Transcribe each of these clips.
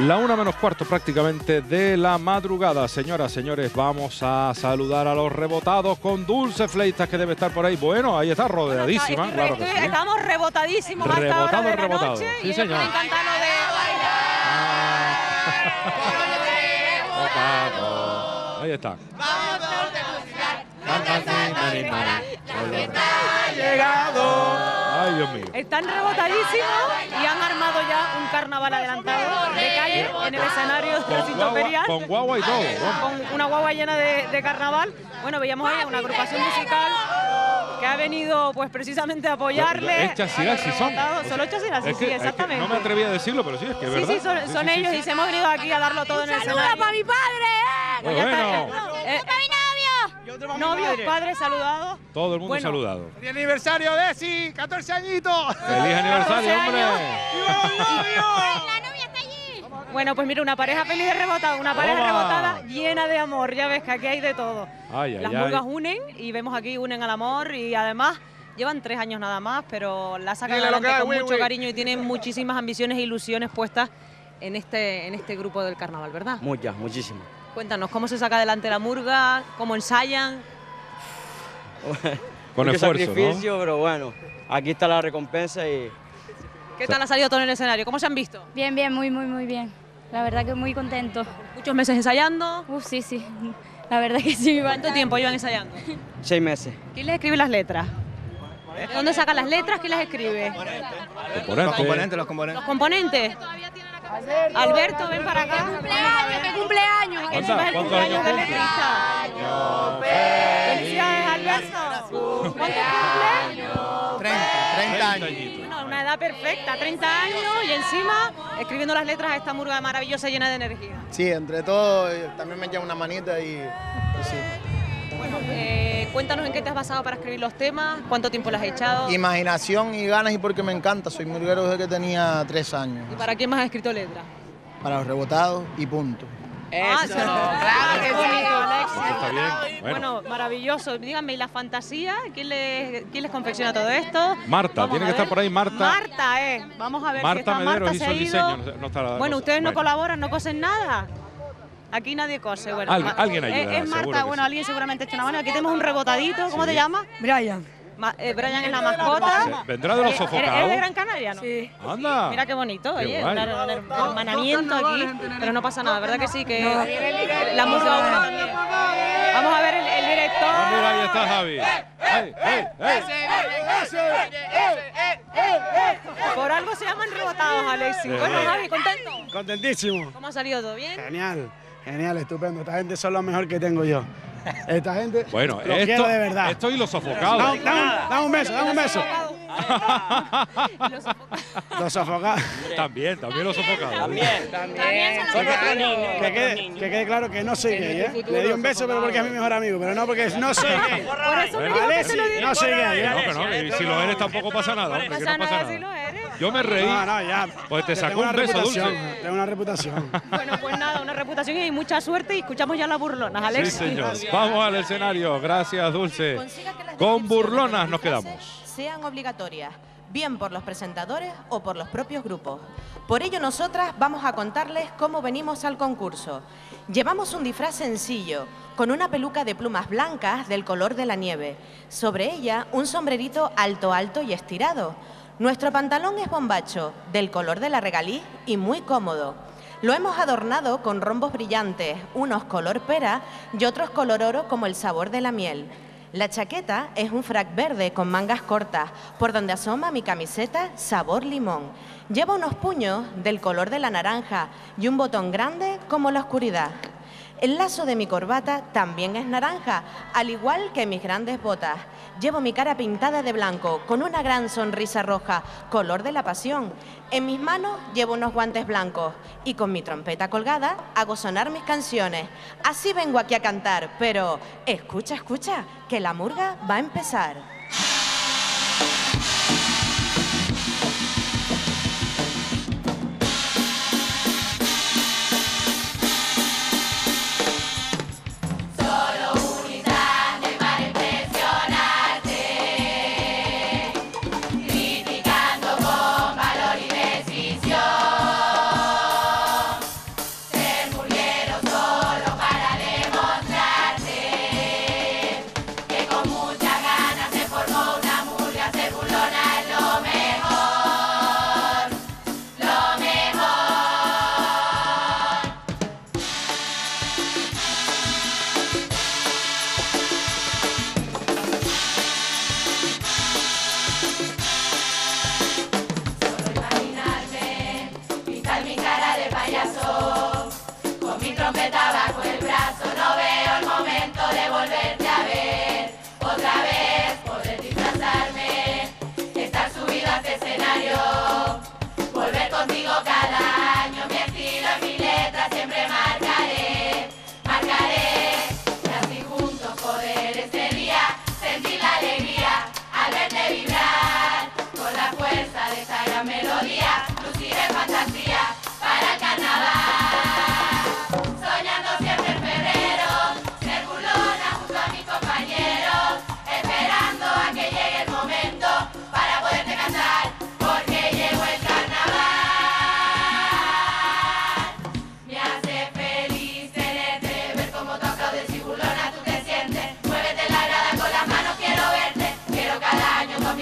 La una menos cuarto prácticamente de la madrugada. Señoras, señores, vamos a saludar a los rebotados con Dulce Fleitas que debe estar por ahí. Bueno, ahí está rodeadísima. Estoy- claro que estoy- sí. Estamos rebotadísimos hasta ahora Rebotado, de la rebotado. noche. Sí, y señor. me encanta lo de Rebotados. Ahí está. Ay, Dios mío. Están rebotadísimos y han armado ya un carnaval adelantado de calle en el escenario del guagua, ferial. con guagua y todo. vamos. con una guagua llena de, de carnaval. Bueno, veíamos ahí a una agrupación musical que ha venido pues precisamente a apoyarle. Es Chasirá, sí son. Son los Chasirá, sí, es que- sí, es que exactamente. no me atreví a decirlo, pero sí, es que es Sí, verdad. sí, son, son sí, ellos sí. y se hemos venido aquí a darlo todo en el ¡Saluda escenario. para mi padre! ¡Eh! Pues ya está, Bueno. eh, eh, Novios, padres saludados. Todo el mundo Bueno. saludado. ¡Feliz aniversario, Desi! ¡14 añitos! ¡Feliz aniversario, 14 hombre! ¡La novia está allí! Bueno, pues mira, una pareja feliz de rebotada, una pareja Toma. rebotada llena de amor. Ya ves que aquí hay de todo. Ay, ay, Las murgas unen y vemos aquí unen al amor y además llevan tres años nada más, pero la sacan Dile adelante con mucho cariño y tienen muchísimas ambiciones e ilusiones puestas en este, en este grupo del carnaval, ¿verdad? Muchas, muchísimas. Cuéntanos, ¿cómo se saca adelante la murga? ¿Cómo ensayan? Con Mucho esfuerzo, sacrificio, pero bueno, aquí está la recompensa y ¿Qué tal ha salido todo en el escenario? ¿Cómo se han visto? Bien, bien, muy, muy, muy bien. La verdad que muy contento. Muchos meses ensayando. Uf, sí, sí. La verdad que sí. ¿Cuánto tiempo llevan ensayando? seis meses. ¿Quién les escribe las letras? ¿De dónde sacan las letras? ¿Quién las escribe? ¿no? Los Componente. componentes, los componentes. ¿Los componentes? Alberto, ven para acá. ¡Cumpleaños, que cumpleaños! El ¿cuántos años cumple? ¡Felicidades, Alberto! ¿Cuánto cumple? 30, 30 años. Bueno, una edad perfecta, 30 años y encima escribiendo las letras a esta murga maravillosa llena de energía. Sí, entre todo eh, también me lleva una manita y, y sí. Bueno, eh, cuéntanos en qué te has basado para escribir los temas, cuánto tiempo las has echado Imaginación y ganas y porque me encanta. Soy murguero desde que tenía tres años. y para quién más has escrito letras. Para los rebotados y punto. Ah, sí, claro que. Eso está bien. Bueno, Bueno, maravilloso. Díganme, ¿y la fantasía? ¿Quién les, quién les confecciona todo esto? Marta, Vamos tiene que estar por ahí Marta. Marta, eh. Vamos a ver si Marta esta Mederos Marta hizo se ha el ido. diseño. no está la Bueno, cosa. ustedes no colaboran, no cosen nada. Aquí nadie cose. Bueno, Al- Ma- alguien es- ayudará, Es, Marta, que bueno, sí. alguien seguramente echa una mano. Aquí tenemos un rebotadito. ¿Cómo Sí. te llamas? Brian. Ma- eh, Brian es la mascota. ¿Vendrá de los Eh, sofocados? ¿Eres de Gran Canaria, no? Sí. Anda. Mira qué bonito, Qué oye, un her- un her- hermanamiento aquí, pero no pasa nada, ¿verdad que sí? Que la música. Vamos a ver el, el director. Ah, mira, ahí está Javi. Por algo se llaman rebotados, Alexis. Bueno, Javi, ¿contento? Contentísimo. ¿Cómo ha salido todo bien? Genial, genial, estupendo. Esta gente son lo mejor que tengo yo. Esta gente Bueno, lo esto, quiero de verdad. esto y los sofocados. Dame, dame- dame un beso, dame un beso. Los sofocados. Los sofocados. También, también los sofocados. También. Que quede, que quede claro que no soy gay, ¿eh? Le di un beso, pero porque es mi mejor amigo, pero no porque no soy gay. Por eso me dijo que Alexis, se lo digo. no soy gay, No, ¿eh? que no, y si lo eres tampoco pasa nada, hombre, No que pasa no pasa nada si lo nada. eres. Yo me reí. No, no, ya. Pues te sacó un una beso, reputación, Dulce. Tengo una reputación. Bueno, pues nada, una reputación y mucha suerte y escuchamos ya las burlonas, Sí, Alexis. señor. Vamos al escenario. Gracias, Dulce. Con burlonas nos quedamos. Sean obligatorias, bien por los presentadores o por los propios grupos. Por ello nosotras vamos a contarles cómo venimos al concurso. Llevamos un disfraz sencillo, con una peluca de plumas blancas del color de la nieve. Sobre ella un sombrerito alto, alto y estirado. Nuestro pantalón es bombacho, del color de la regalí y muy cómodo. Lo hemos adornado con rombos brillantes, unos color pera y otros color oro como el sabor de la miel. La chaqueta es un frac verde con mangas cortas, por donde asoma mi camiseta sabor limón. Lleva unos puños del color de la naranja y un botón grande como la oscuridad. El lazo de mi corbata también es naranja, al igual que mis grandes botas. Llevo mi cara pintada de blanco, con una gran sonrisa roja, color de la pasión. En mis manos llevo unos guantes blancos y con mi trompeta colgada hago sonar mis canciones. Así vengo aquí a cantar, pero escucha, escucha, que la murga va a empezar.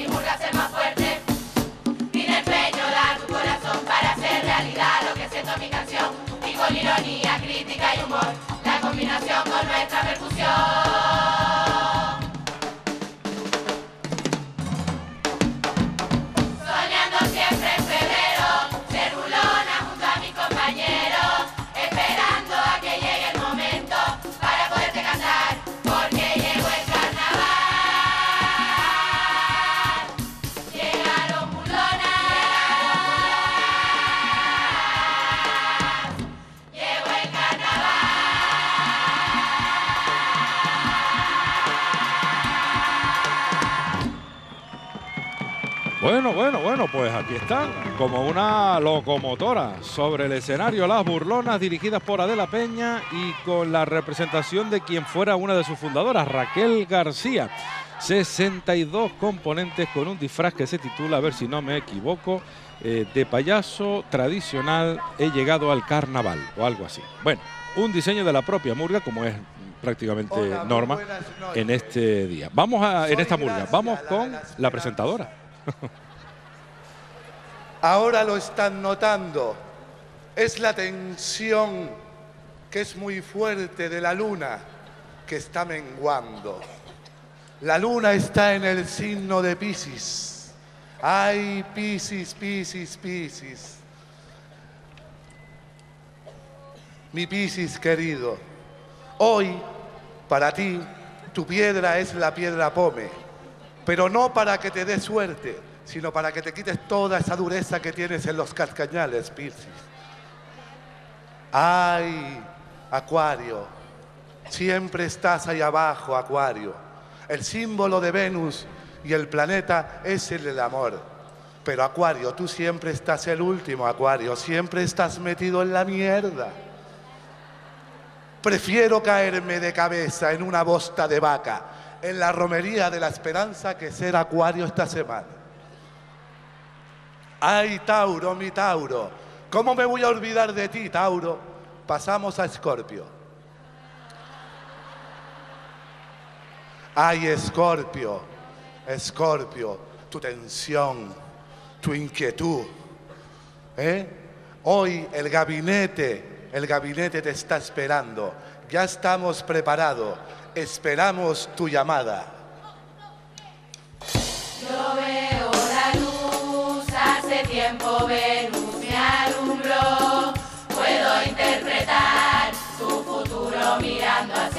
Mi ser más fuerte, tiene empeño dar tu corazón para hacer realidad lo que siento en mi canción. Y con ironía, crítica y humor, la combinación con nuestra percusión. Bueno, pues aquí están, como una locomotora sobre el escenario Las Burlonas, dirigidas por Adela Peña y con la representación de quien fuera una de sus fundadoras, Raquel García. 62 componentes con un disfraz que se titula, a ver si no me equivoco, eh, de payaso tradicional he llegado al carnaval o algo así. Bueno, un diseño de la propia murga, como es prácticamente Hola, norma en este día. Vamos a, en esta murga, vamos con la presentadora. Ahora lo están notando. Es la tensión que es muy fuerte de la luna que está menguando. La luna está en el signo de Piscis. Ay, Piscis, Piscis, Piscis. Mi Piscis querido, hoy para ti tu piedra es la piedra pome, pero no para que te dé suerte, sino para que te quites toda esa dureza que tienes en los cascañales, Piscis. Ay, Acuario, siempre estás ahí abajo, Acuario. El símbolo de Venus y el planeta es el del amor. Pero Acuario, tú siempre estás el último, Acuario, siempre estás metido en la mierda. Prefiero caerme de cabeza en una bosta de vaca en la romería de la esperanza que ser Acuario esta semana. Ay, Tauro, mi Tauro, ¿cómo me voy a olvidar de ti, Tauro? Pasamos a Escorpio. Ay, Escorpio, Escorpio, tu tensión, tu inquietud. ¿eh? Hoy el gabinete, el gabinete te está esperando. Ya estamos preparados. Esperamos tu llamada. Yo veo tiempo Venus me alumbró. Puedo interpretar tu futuro mirando hacia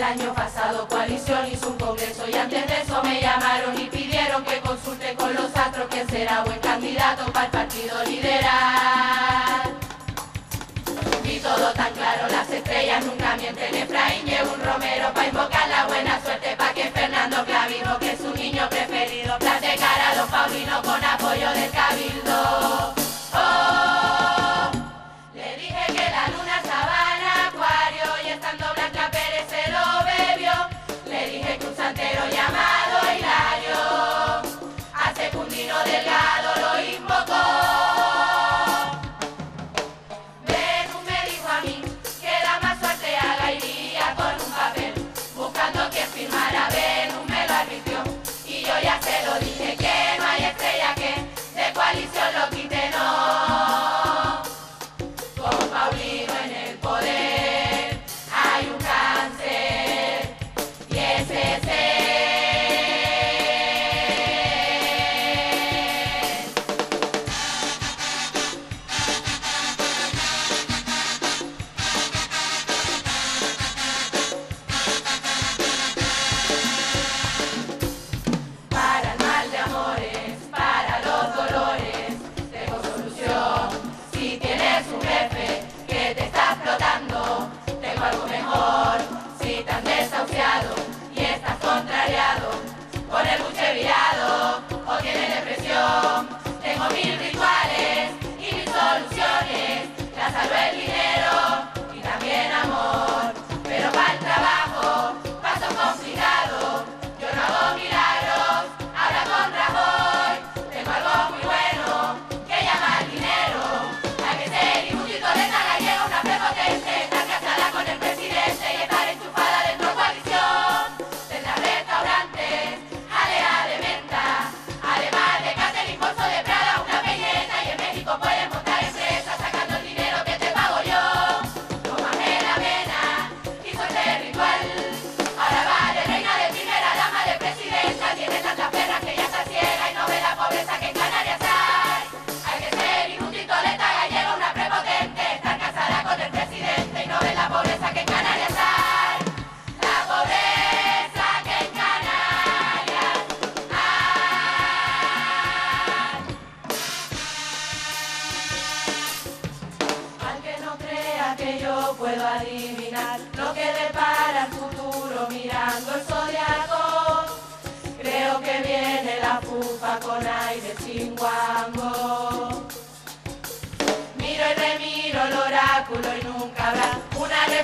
el año pasado coalición hizo un congreso y antes de eso me llamaron y pidieron que consulte con los astros que será buen candidato para el partido liberal. Y todo tan claro, las estrellas nunca mienten, Efraín lleva un romero para invocar la buena suerte para que Fernando Clavijo, que es su niño preferido, platicara a los paulinos con apoyo del cabildo.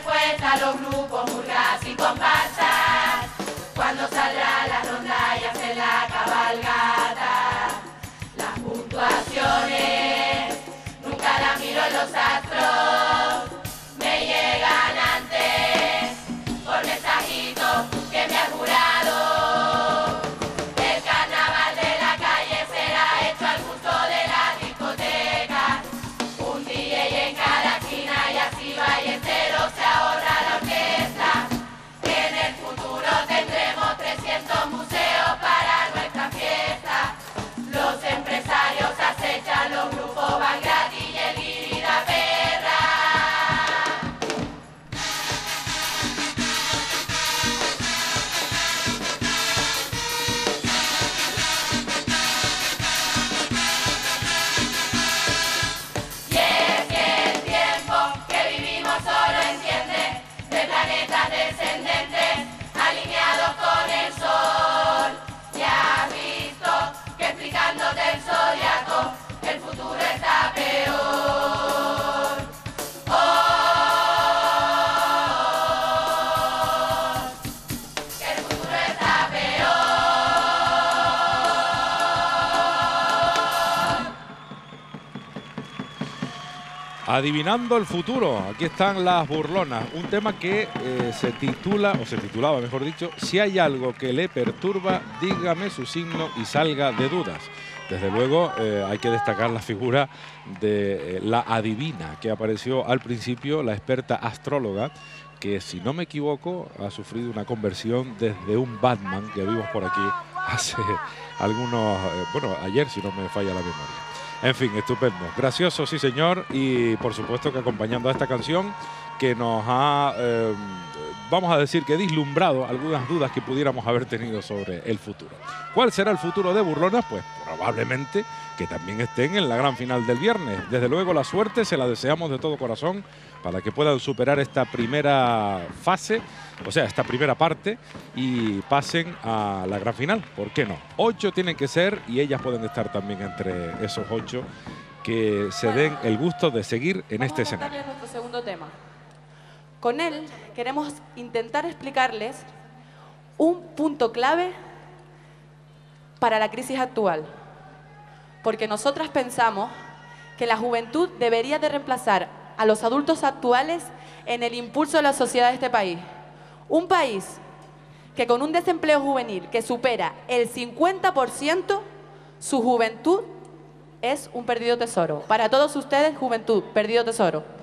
fuerza a los grupos murgas y comparsas, cuando saldrá las rondallas en la cabalgata, las puntuaciones, nunca las miro en los astros. Adivinando el futuro, aquí están las burlonas, un tema que eh, se titula, o se titulaba mejor dicho, Si hay algo que le perturba, dígame su signo y salga de dudas. Desde luego eh, hay que destacar la figura de eh, la adivina que apareció al principio, la experta astróloga, que si no me equivoco ha sufrido una conversión desde un Batman que vimos por aquí hace algunos, bueno, ayer si no me falla la memoria. En fin, estupendo. Gracioso, sí señor. Y por supuesto que acompañando a esta canción que nos ha, em, vamos a decir que dislumbrado algunas dudas que pudiéramos haber tenido sobre el futuro. ¿Cuál será el futuro de Burlonas? Pues probablemente que también estén en la gran final del viernes. Desde luego la suerte se la deseamos de todo corazón para que puedan superar esta primera fase, o sea, esta primera parte y pasen a la gran final. ¿Por qué no? Ocho tienen que ser y ellas pueden estar también entre esos ocho que se den el gusto de seguir en este Vamos escenario. nuestro segundo tema. Con él queremos intentar explicarles un punto clave para la crisis actual. Porque nosotras pensamos que la juventud debería de reemplazar a los adultos actuales en el impulso de la sociedad de este país. Un país que con un desempleo juvenil que supera el 50%, su juventud es un perdido tesoro. Para todos ustedes, juventud, perdido tesoro.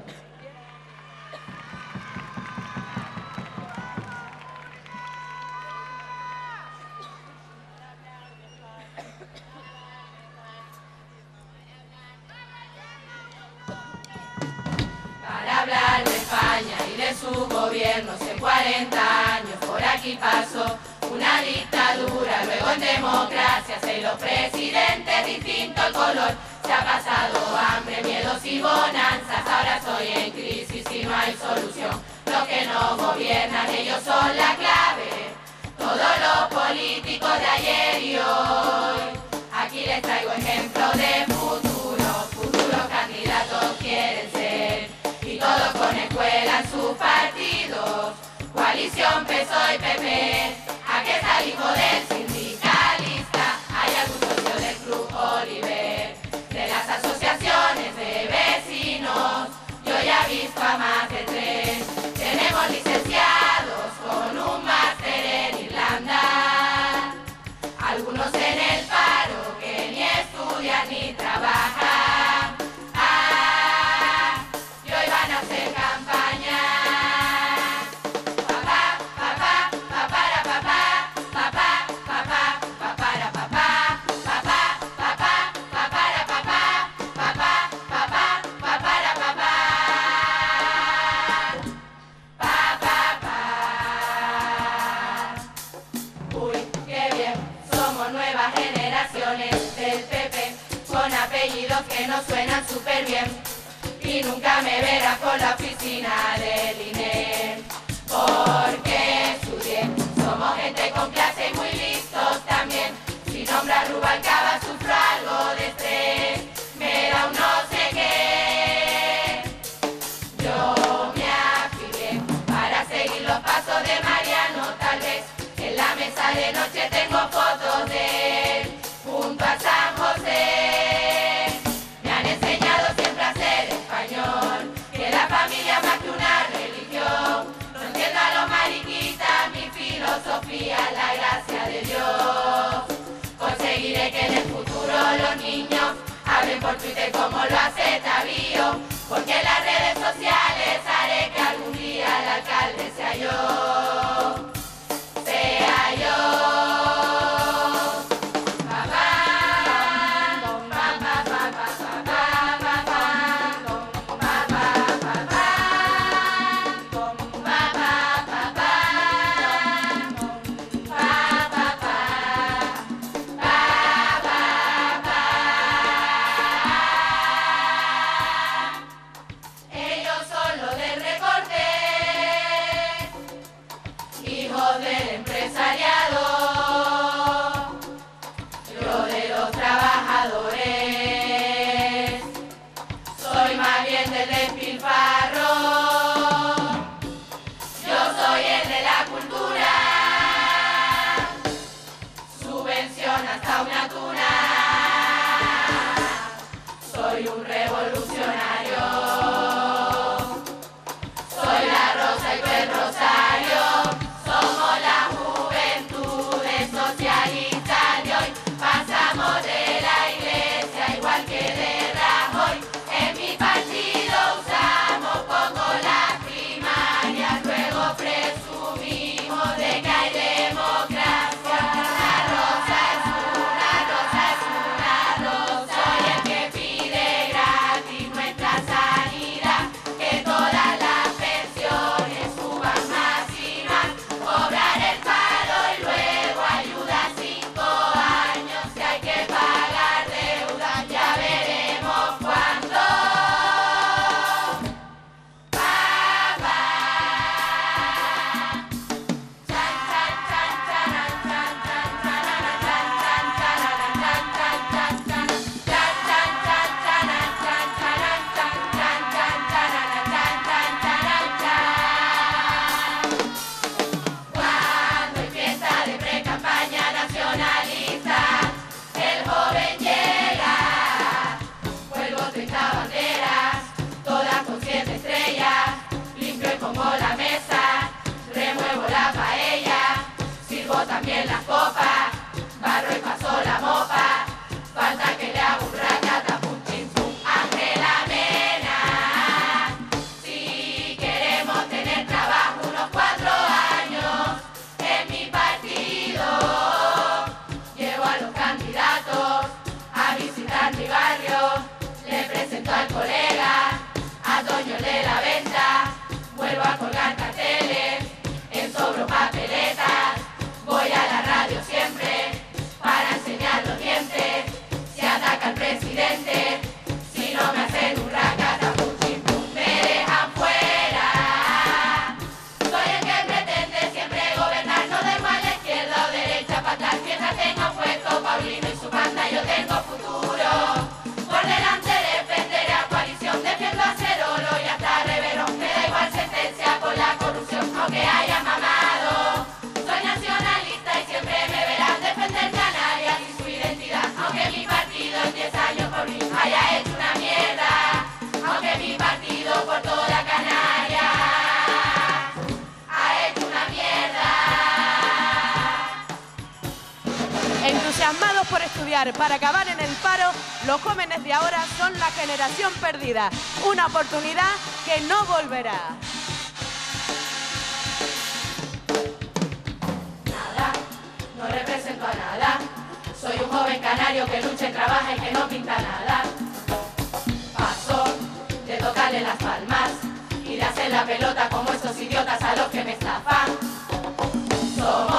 Ejemplos de futuro, futuros candidatos quieren ser. Y todos con escuela en sus partidos. Coalición PSOE y PP. ¿A qué hijo del sindicalista? Hay algún socio del Club Oliver. De las asociaciones de vecinos. Yo ya he visto a más que nos suenan súper bien. Y nunca me verás por la oficina del INE, porque estudié. Somos gente con clase Hola. para acabar en el paro, los jóvenes de ahora son la generación perdida. Una oportunidad que no volverá. Nada, no represento a nada. Soy un joven canario que lucha y trabaja y que no pinta nada. Paso de tocarle las palmas y de hacer la pelota como esos idiotas a los que me estafan. Somos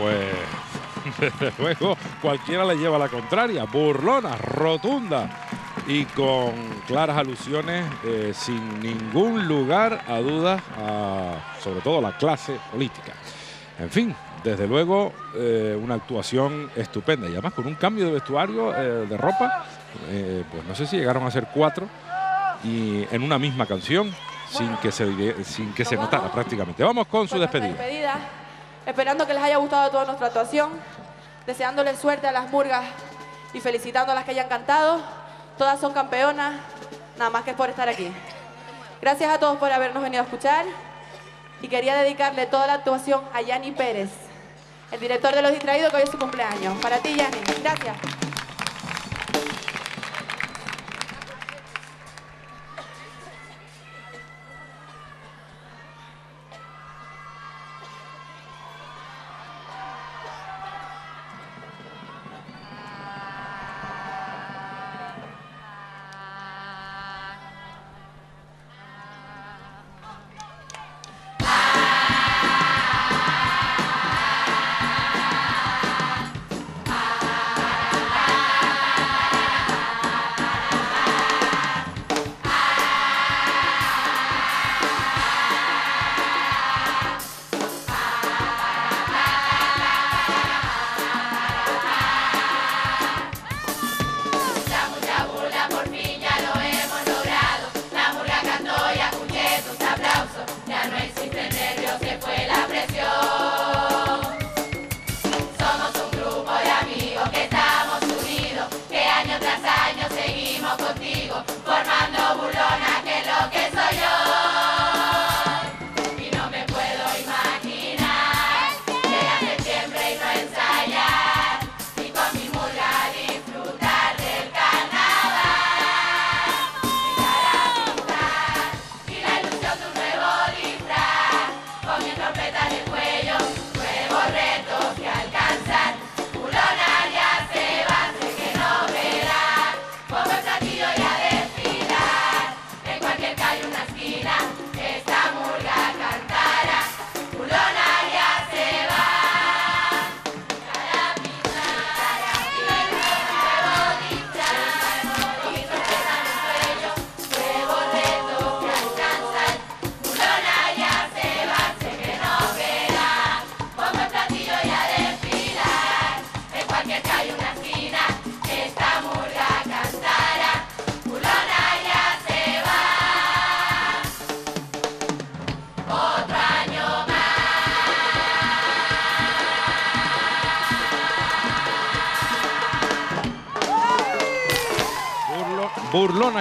pues desde luego cualquiera le lleva la contraria, burlona, rotunda y con claras alusiones eh, sin ningún lugar a dudas sobre todo la clase política. En fin, desde luego eh, una actuación estupenda y además con un cambio de vestuario, eh, de ropa, pues no sé si llegaron a ser cuatro y en una misma canción sin que se, sin que se notara prácticamente. Vamos con su despedida. Esperando que les haya gustado toda nuestra actuación, deseándoles suerte a las murgas y felicitando a las que hayan cantado. Todas son campeonas, nada más que por estar aquí. Gracias a todos por habernos venido a escuchar y quería dedicarle toda la actuación a Yanni Pérez, el director de Los Distraídos, que hoy es su cumpleaños. Para ti, Yanni. Gracias.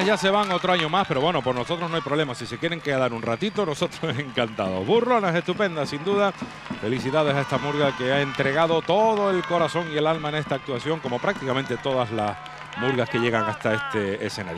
ya se van otro año más, pero bueno, por nosotros no hay problema. Si se quieren quedar un ratito, nosotros encantados. Burronas estupendas, sin duda. Felicidades a esta murga que ha entregado todo el corazón y el alma en esta actuación, como prácticamente todas las murgas que llegan hasta este escenario.